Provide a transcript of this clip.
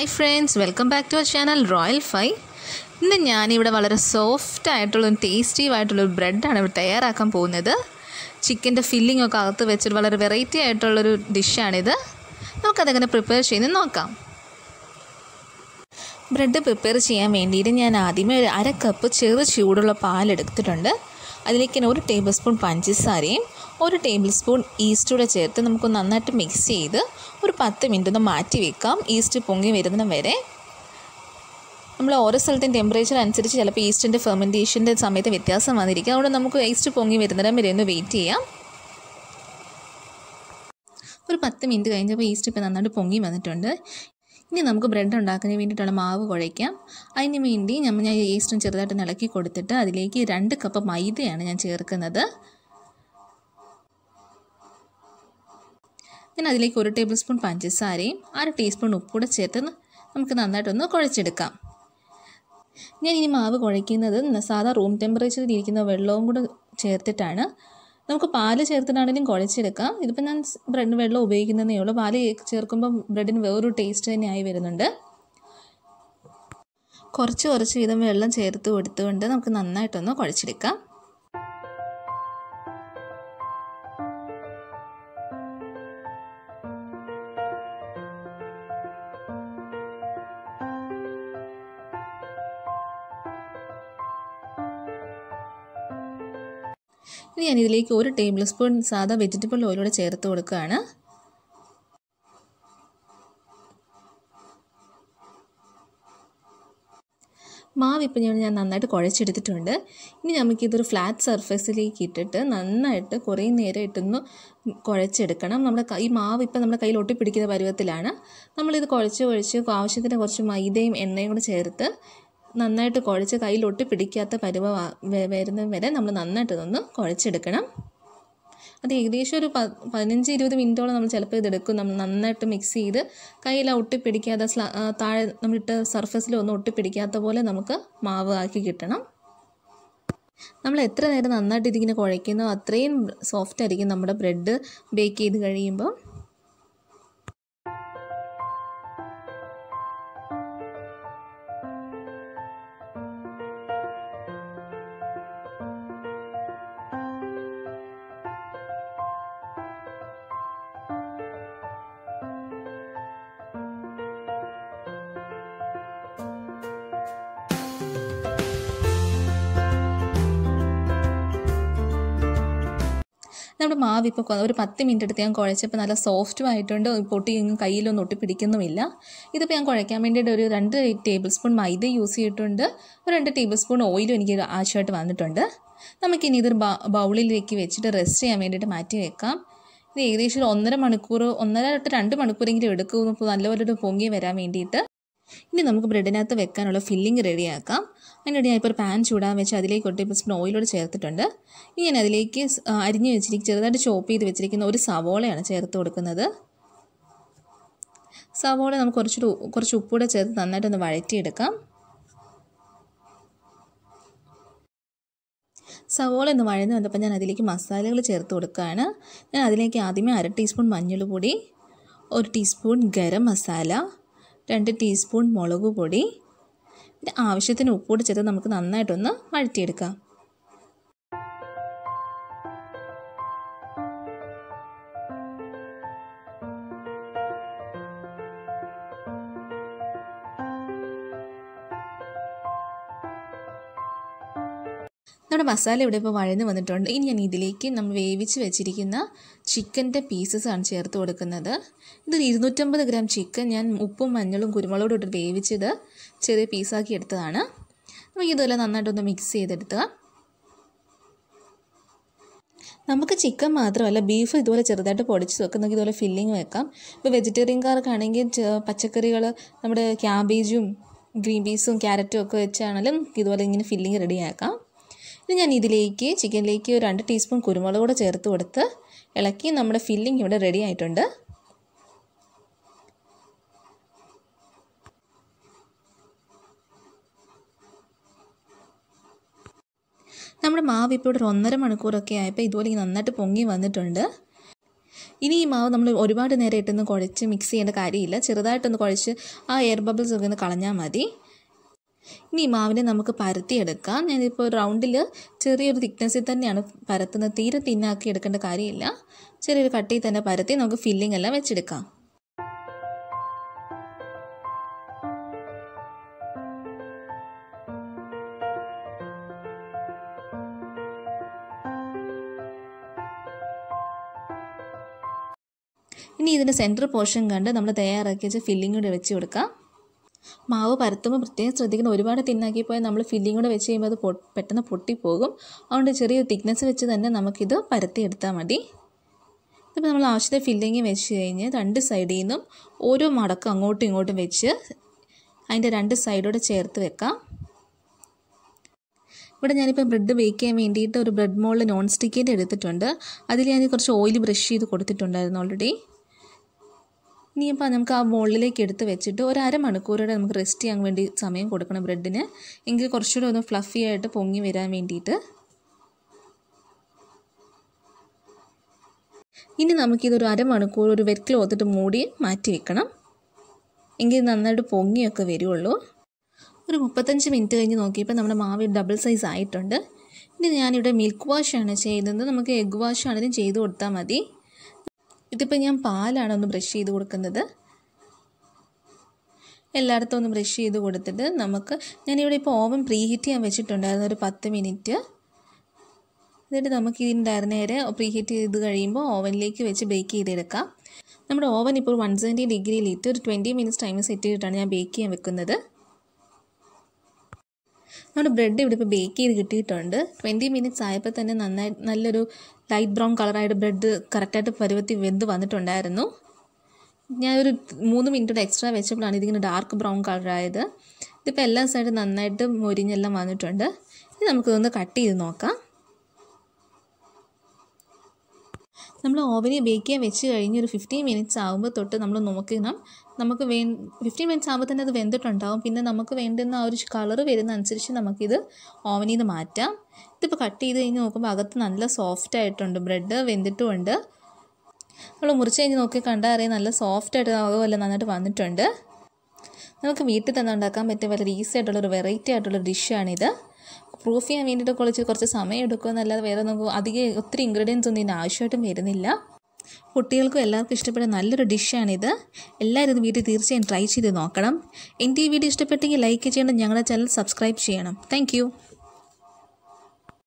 Hi friends welcome back to our channel royal phi ഇന്ന് ഞാനിവിടെ വളരെ സോഫ്റ്റ് ആയിട്ടുള്ള ടേസ്റ്റീവായിട്ടുള്ളൊരു ബ്രെഡാണ് ഇവിടെ തയ്യാറാക്കാൻ പോകുന്നത്. ചിക്കന്റെ ഫില്ലിംഗ് ഒക്കെ അകത്ത് വെച്ചിട്ട് വളരെ വെറൈറ്റി ആയിട്ടുള്ളൊരു ഡിഷാണിത് നമുക്കതെങ്ങനെ പ്രിപ്പയർ ചെയ്യുന്നത് നോക്കാം. ബ്രെഡ് പ്രിപ്പയർ ചെയ്യാൻ വേണ്ടിയിട്ട് ഞാൻ ആദ്യമേ ഒരു അര കപ്പ് ചെറു ചൂടുള്ള പാലെടുത്തിട്ടുണ്ട്. അതിലേക്ക് ഒരു ടേബിൾ സ്പൂൺ പഞ്ചസാരയും ഒരു ടേബിൾ സ്പൂൺ ഈസ്റ്റൂടെ ചേർത്ത് നമുക്ക് നന്നായിട്ട് മിക്സ് ചെയ്ത് ഒരു പത്ത് മിനിറ്റ് ഒന്ന് മാറ്റി വെക്കാം. ഈസ്റ്റ് പൊങ്ങി വരുന്ന വരെ. നമ്മൾ ഓരോ സ്ഥലത്തെയും ടെമ്പറേച്ചർ അനുസരിച്ച് ചിലപ്പോൾ ഈസ്റ്റിന്റെ ഫെർമെന്റേഷന്റെ സമയത്ത് വ്യത്യാസം വന്നിരിക്കും. അതുകൊണ്ട് നമുക്ക് ഈസ്റ്റ് പൊങ്ങി വരുന്നിടം വരെ ഒന്ന് വെയിറ്റ് ചെയ്യാം. ഒരു പത്ത് മിനിറ്റ് കഴിഞ്ഞപ്പോൾ ഈസ്റ്റ് ഇപ്പോൾ നന്നായിട്ട് പൊങ്ങി വന്നിട്ടുണ്ട്. ഇനി നമുക്ക് ബ്രെഡ് ഉണ്ടാക്കുന്നതിന് വേണ്ടിയിട്ടുള്ള മാവ് കുഴയ്ക്കാം. അതിന് വേണ്ടി നമ്മൾ ഞാൻ ഈസ്റ്റും ചെറുതായിട്ട് ഇളക്കി കൊടുത്തിട്ട് അതിലേക്ക് രണ്ട് കപ്പ് മൈദയാണ് ഞാൻ ചേർക്കുന്നത്. ഞാൻ അതിലേക്ക് ഒരു ടേബിൾ സ്പൂൺ പഞ്ചസാരയും അര ടീസ്പൂൺ ഉപ്പൂടെ ചേർത്ത് നമുക്ക് നന്നായിട്ടൊന്ന് കുഴച്ചെടുക്കാം. ഞാൻ ഇനി മാവ് കുഴയ്ക്കുന്നത് സാധാ റൂം ടെമ്പറേച്ചറിൽ ഇരിക്കുന്ന വെള്ളവും കൂടെ ചേർത്തിട്ടാണ്. നമുക്ക് പാൽ ചേർത്തിട്ടാണെങ്കിലും കുഴച്ചെടുക്കാം. ഇതിപ്പോൾ ഞാൻ ബ്രെഡ് വെള്ളം ഉപയോഗിക്കുന്നതേ ഉള്ളൂ. പാൽ ചേർക്കുമ്പോൾ ബ്രെഡിന് വേറൊരു ടേസ്റ്റ് തന്നെ ആയി വരുന്നുണ്ട്. കുറച്ച് കുറച്ച് വീതം വെള്ളം ചേർത്ത് കൊടുത്തുകൊണ്ട് നമുക്ക് നന്നായിട്ടൊന്ന് കുഴച്ചെടുക്കാം. ഇനി ഞാൻ ഇതിലേക്ക് ഒരു ടേബിൾ സ്പൂൺ സാധാ വെജിറ്റബിൾ ഓയിലൂടെ ചേർത്ത് കൊടുക്കുകയാണ്. മാവ് ഇപ്പം ഞാൻ ഞാൻ നന്നായിട്ട് കുഴച്ചെടുത്തിട്ടുണ്ട്. ഇനി നമുക്കിതൊരു ഫ്ലാറ്റ് സർഫേസിലേക്ക് ഇട്ടിട്ട് നന്നായിട്ട് കുറേ നേരം ഇട്ടൊന്ന് കുഴച്ചെടുക്കണം. നമ്മുടെ ഈ മാവ് ഇപ്പം നമ്മുടെ കയ്യിൽ ഒട്ടിപ്പിടിക്കുന്ന പരുവത്തിലാണ്. നമ്മളിത് കുഴച്ച് കുഴച്ച് ആവശ്യത്തിന് കുറച്ച് മൈദയും എണ്ണയും കൂടെ ചേർത്ത് നന്നായിട്ട് കുഴച്ച് കയ്യിൽ ഒട്ടി പിടിക്കാത്ത പരുവ വരുന്നത് വരെ നമ്മൾ നന്നായിട്ട് ഇതൊന്ന് കുഴച്ചെടുക്കണം. അത് ഏകദേശം ഒരു പതിനഞ്ച് ഇരുപത് മിനിറ്റോളം നമ്മൾ ചിലപ്പോൾ ഇതെടുക്കും. നമ്മൾ നന്നായിട്ട് മിക്സ് ചെയ്ത് കയ്യിൽ ഒട്ടിപ്പിടിക്കാതെ താഴെ നമ്മളിട്ട് സർഫസിലൊന്നും ഒട്ടിപ്പിടിക്കാത്ത പോലെ നമുക്ക് മാവ് ആക്കി കിട്ടണം. നമ്മൾ എത്ര നേരം നന്നായിട്ട് ഇതിങ്ങനെ കുഴയ്ക്കുന്നോ അത്രയും സോഫ്റ്റ് ആയിരിക്കും നമ്മുടെ ബ്രെഡ് ബേക്ക് ചെയ്ത് കഴിയുമ്പോൾ നമ്മുടെ മാവ് ഇപ്പോൾ ഒരു പത്ത് മിനിറ്റ് എടുത്ത് ഞാൻ കുഴച്ചപ്പോൾ നല്ല സോഫ്റ്റും ആയിട്ടുണ്ട്. പൊട്ടി കയ്യിലൊന്നും ഒട്ടിപ്പിടിക്കുന്നുമില്ല. ഇതിപ്പോൾ ഞാൻ കുഴയ്ക്കാൻ വേണ്ടിയിട്ട് ഒരു രണ്ട് ടേബിൾ സ്പൂൺ മൈദ യൂസ് ചെയ്തിട്ടുണ്ട്. ഒരു രണ്ട് ടേബിൾ സ്പൂൺ ഓയിലും എനിക്ക് ആവശ്യമായിട്ട് വന്നിട്ടുണ്ട്. നമുക്കിനി ഇതൊരു ബൗളിലേക്ക് വെച്ചിട്ട് റെസ്റ്റ് ചെയ്യാൻ വേണ്ടിയിട്ട് മാറ്റി വെക്കാം. ഇത് ഏകദേശം ഒരു ഒന്നര മണിക്കൂർ ഒന്നര തൊട്ട് രണ്ട് മണിക്കൂറെങ്കിലും എടുക്കും നല്ലപോലെ ഒരു പൊങ്ങി വരാൻ വേണ്ടിയിട്ട് ഇനി നമുക്ക് ബ്രെഡിനകത്ത് വെക്കാനുള്ള ഫില്ലിംഗ് റെഡിയാക്കാം അതിനിടെ ഞാൻ ഇപ്പോൾ ഒരു പാൻ ചൂടാൻ വെച്ച് അതിലേക്ക് ഒട്ടി ഇപ്പോൾ സ്പൂൺ ഓയിലോട് ചേർത്തിട്ടുണ്ട്. ഇനി ഞാൻ അതിലേക്ക് അരിഞ്ഞ് വെച്ചിരിക്കും ചെറുതായിട്ട് ചോപ്പ് ചെയ്ത് വെച്ചിരിക്കുന്ന ഒരു സവോളയാണ് ചേർത്ത് കൊടുക്കുന്നത്. സവോള നമുക്ക് കുറച്ചൊരു കുറച്ച് ഉപ്പൂടെ ചേർത്ത് നന്നായിട്ടൊന്ന് വഴറ്റിയെടുക്കാം. സവോള ഒന്ന് വഴന്ന് വന്നപ്പോൾ ഞാൻ അതിലേക്ക് മസാലകൾ ചേർത്ത് കൊടുക്കുകയാണ്. ഞാൻ അതിലേക്ക് ആദ്യമേ അര ടീസ്പൂൺ മഞ്ഞൾപ്പൊടി ഒരു ടീസ്പൂൺ ഗരം മസാല രണ്ട് ടീസ്പൂൺ മുളക് പൊടി പിന്നെ ആവശ്യത്തിന് കൂടി ചേർത്ത് നമുക്ക് നന്നായിട്ടൊന്ന് വഴറ്റിയെടുക്കാം. നമ്മുടെ മസാല ഇവിടെ ഇപ്പോൾ വഴന്ന് വന്നിട്ടുണ്ട്. ഇനി ഞാൻ ഇതിലേക്ക് നമ്മൾ വേവിച്ച് വെച്ചിരിക്കുന്ന ചിക്കന്റെ പീസസ് ആണ് ചേർത്ത് കൊടുക്കുന്നത്. ഇത് ഇരുന്നൂറ്റമ്പത് ഗ്രാം ചിക്കൻ ഞാൻ ഉപ്പും മഞ്ഞളും കുരുമുളകും ഇട്ട് വേവിച്ചത് ചെറിയ പീസാക്കി എടുത്തതാണ്. നമുക്ക് ഇതുപോലെ നന്നായിട്ടൊന്ന് മിക്സ് ചെയ്തെടുക്കുക നമുക്ക് ചിക്കൻ മാത്രമല്ല ബീഫ് ഇതുപോലെ ചെറുതായിട്ട് പൊടിച്ച് വെക്കുന്നെങ്കിൽ ഇതുപോലെ ഫില്ലിങ് വെക്കാം. ഇപ്പോൾ വെജിറ്റേറിയൻകാർക്കാണെങ്കിൽ പച്ചക്കറികൾ നമ്മുടെ ക്യാബേജും ഗ്രീൻ പീസും ക്യാരറ്റും ഒക്കെ വെച്ചാണെങ്കിലും ഇതുപോലെ ഇങ്ങനെ ഫില്ലിങ് റെഡിയാക്കാം ഇനി ഞാൻ ഇതിലേക്ക് ചിക്കനിലേക്ക് രണ്ട് ടീസ്പൂൺ കുരുമുളക് കൂടെ ചേർത്ത് കൊടുത്ത് ഇളക്കി നമ്മുടെ ഫില്ലിംഗ് ഇവിടെ റെഡി ആയിട്ടുണ്ട്. നമ്മുടെ മാവ് ഇപ്പോൾ ഇവിടെ ഒന്നര മണിക്കൂറൊക്കെ ആയപ്പോൾ ഇതുപോലെ നന്നായിട്ട് പൊങ്ങി വന്നിട്ടുണ്ട്. ഇനി ഈ മാവ് നമ്മൾ ഒരുപാട് നേരം ഇട്ടൊന്ന് കുഴച്ച് മിക്സ് ചെയ്യേണ്ട കാര്യമില്ല. ചെറുതായിട്ടൊന്ന് കുഴച്ച് ആ എയർ ബബിൾസ് ഒക്കെ ഒന്ന് കളഞ്ഞാൽ മതി. ഇനി മാവിനെ നമുക്ക് പരത്തിയെടുക്കാം. ഞാനിപ്പോൾ റൗണ്ടിൽ ചെറിയൊരു തിക്നെസ്സിൽ തന്നെയാണ് പരത്തുന്നത്. തീരെ തിന്നാക്കി എടുക്കേണ്ട കാര്യമില്ല. ചെറിയൊരു കട്ടിയിൽ തന്നെ പരത്തി നമുക്ക് ഫില്ലിംഗ് എല്ലാം വെച്ചെടുക്കാം. ഇനി ഇതിന്റെ സെന്റർ പോർഷൻ കണ്ട് നമ്മൾ തയ്യാറാക്കി വെച്ച ഫില്ലിംഗ് കൂടെ വെച്ച് കൊടുക്കാം. മാവ് പരത്തുമ്പോൾ പ്രത്യേകം ശ്രദ്ധിക്കണം. ഒരുപാട് തിന്നാക്കി പോയാൽ നമ്മൾ ഫില്ലിംഗ് കൂടെ വെച്ച് കഴിയുമ്പോൾ അത് പൊ പെട്ടെന്ന് പൊട്ടിപ്പോകും. അതുകൊണ്ട് ചെറിയൊരു തിക്നെസ് വെച്ച് തന്നെ നമുക്കിത് പരത്തിയെടുത്താൽ മതി. ഇതിപ്പോൾ നമ്മൾ ആവശ്യത്തെ ഫില്ലിങ് വെച്ച് കഴിഞ്ഞ് രണ്ട് സൈഡിൽ നിന്നും ഓരോ മടക്കം അങ്ങോട്ടും ഇങ്ങോട്ടും വെച്ച് അതിന്റെ രണ്ട് സൈഡോടെ ചേർത്ത് വെക്കാം. ഇവിടെ ഞാനിപ്പോൾ ബ്രെഡ് ബേക്ക് ചെയ്യാൻ വേണ്ടിയിട്ട് ഒരു ബ്രെഡ് മോളിൽ നോൺ സ്റ്റിക്കിന്റെ എടുത്തിട്ടുണ്ട്. അതിൽ ഞാൻ കുറച്ച് ഓയിൽ ബ്രഷ് ചെയ്ത് കൊടുത്തിട്ടുണ്ടായിരുന്നു ഓൾറെഡി ഇനിയിപ്പോൾ നമുക്ക് ആ മുകളിലേക്ക് എടുത്ത് വെച്ചിട്ട് ഒരു അരമണിക്കൂറോടെ നമുക്ക് റെസ്റ്റ് ചെയ്യാൻ വേണ്ടി സമയം കൊടുക്കണം ബ്രെഡിന്. എങ്കിൽ കുറച്ചുകൂടെ ഒന്ന് ഫ്ലഫി ആയിട്ട് പൊങ്ങി വരാൻ വേണ്ടിയിട്ട്. ഇനി നമുക്കിതൊരു അരമണിക്കൂർ ഒരു വെറ്റ് ക്ലോത്തിട്ട് മൂടി മാറ്റി വെക്കണം. എങ്കിൽ നന്നായിട്ട് പൊങ്ങിയൊക്കെ വരുള്ളൂ. ഒരു മുപ്പത്തഞ്ച് മിനിറ്റ് കഴിഞ്ഞ് നോക്കിയപ്പോൾ നമ്മുടെ മാവ് ഡബിൾ സൈസ് ആയിട്ടുണ്ട്. ഇനി ഞാനിവിടെ മിൽക്ക് വാഷാണ് ചെയ്യുന്നത് നമുക്ക് എഗ് വാഷ് ആണെങ്കിലും ചെയ്ത് കൊടുത്താൽ മതി. ഇതിപ്പോൾ ഞാൻ പാലാണ് ഒന്ന് ബ്രഷ് ചെയ്ത് കൊടുക്കുന്നത്. എല്ലായിടത്തും ഒന്ന് ബ്രഷ് ചെയ്ത് കൊടുത്തിട്ട് നമുക്ക് ഞാനിവിടെ ഇപ്പോൾ ഓവൻ പ്രീഹീറ്റ് ചെയ്യാൻ വെച്ചിട്ടുണ്ടായിരുന്നു ഒരു പത്ത് മിനിറ്റ്. എന്നിട്ട് നമുക്ക് ഇതിന്റെ നേരെ പ്രീ ഹീറ്റ് ചെയ്ത് കഴിയുമ്പോൾ ഓവനിലേക്ക് വെച്ച് ബേക്ക് ചെയ്തെടുക്കാം. നമ്മുടെ ഓവൻ ഇപ്പോൾ വൺ സെവന്റി ഡിഗ്രിയിലിട്ട് ഒരു ട്വന്റി മിനിറ്റ്സ് ടൈം സെറ്റ് ചെയ്തിട്ടാണ് ഞാൻ ബേക്ക് ചെയ്യാൻ വെക്കുന്നത്. നമ്മുടെ ബ്രെഡ് ഇവിടെ ഇപ്പോൾ ബേക്ക് ചെയ്ത് കിട്ടിയിട്ടുണ്ട്. ട്വന്റി മിനിറ്റ്സ് ആയപ്പോൾ തന്നെ നന്നായി നല്ലൊരു ലൈറ്റ് ബ്രൗൺ കളറായിട്ട് ബ്രെഡ് കറക്റ്റായിട്ട് പരുവത്തി വെന്ത് വന്നിട്ടുണ്ടായിരുന്നു. ഞാനൊരു മൂന്ന് മിനിറ്റ് എക്സ്ട്രാ വെച്ചപ്പോഴാണ് ഇതിങ്ങനെ ഡാർക്ക് ബ്രൗൺ കളറായത് ഇതിപ്പോൾ എല്ലാ സൈഡും നന്നായിട്ട് മൊരിഞ്ഞെല്ലാം വന്നിട്ടുണ്ട്. ഇനി നമുക്കിതൊന്ന് കട്ട് ചെയ്ത് നോക്കാം. നമ്മൾ ഓവനിൽ ബേക്ക് ചെയ്യാൻ വെച്ച് കഴിഞ്ഞ് ഒരു ഫിഫ്റ്റീൻ മിനിറ്റ്സ് ആകുമ്പോൾ തൊട്ട് നമ്മൾ നോക്കണം. നമുക്ക് വേ ഫിഫ്റ്റീൻ മിനിറ്റ്സ് ആകുമ്പോൾ തന്നെ അത് വെന്തിട്ടുണ്ടാവും. പിന്നെ നമുക്ക് വേണ്ടുന്ന ആ ഒരു കളർ വരുന്ന അനുസരിച്ച് നമുക്കിത് ഓവനിൽ നിന്ന് മാറ്റാം. ഇതിപ്പോൾ കട്ട് ചെയ്ത് കഴിഞ്ഞ് നോക്കുമ്പോൾ അകത്ത് നല്ല സോഫ്റ്റ് ആയിട്ടുണ്ട്. ബ്രെഡ് വെന്തിട്ടുമുണ്ട്. നമ്മൾ മുറിച്ച് കഴിഞ്ഞ് നോക്കി കണ്ടാൽ അറിയാം നല്ല സോഫ്റ്റ് ആയിട്ട് അതുപോലെ നന്നായിട്ട് വന്നിട്ടുണ്ട്. നമുക്ക് വീട്ടിൽ തന്നെ ഉണ്ടാക്കാൻ പറ്റിയ വളരെ ഈസി ആയിട്ടുള്ളൊരു വെറൈറ്റി ആയിട്ടുള്ള ഡിഷാണിത് പ്രൂഫ് ചെയ്യാൻ വേണ്ടിയിട്ട് കുറച്ച് കുറച്ച് സമയം എടുക്കുമെന്നല്ലാതെ വേറെ നമുക്ക് അധികം ഒത്തിരി ഇൻഗ്രീഡിയൻസ് ഒന്നും ഇതിന് ആവശ്യമായിട്ടും വരുന്നില്ല. കുട്ടികൾക്കും എല്ലാവർക്കും ഇഷ്ടപ്പെട്ട നല്ലൊരു ഡിഷാണിത് എല്ലാവരും ഇത് വീട്ടിൽ തീർച്ചയായും ട്രൈ ചെയ്ത് നോക്കണം. എന്റെ ഈ വീഡിയോ ഇഷ്ടപ്പെട്ടെങ്കിൽ ലൈക്ക് ചെയ്യണം. ഞങ്ങളുടെ ചാനൽ സബ്സ്ക്രൈബ് ചെയ്യണം. താങ്ക്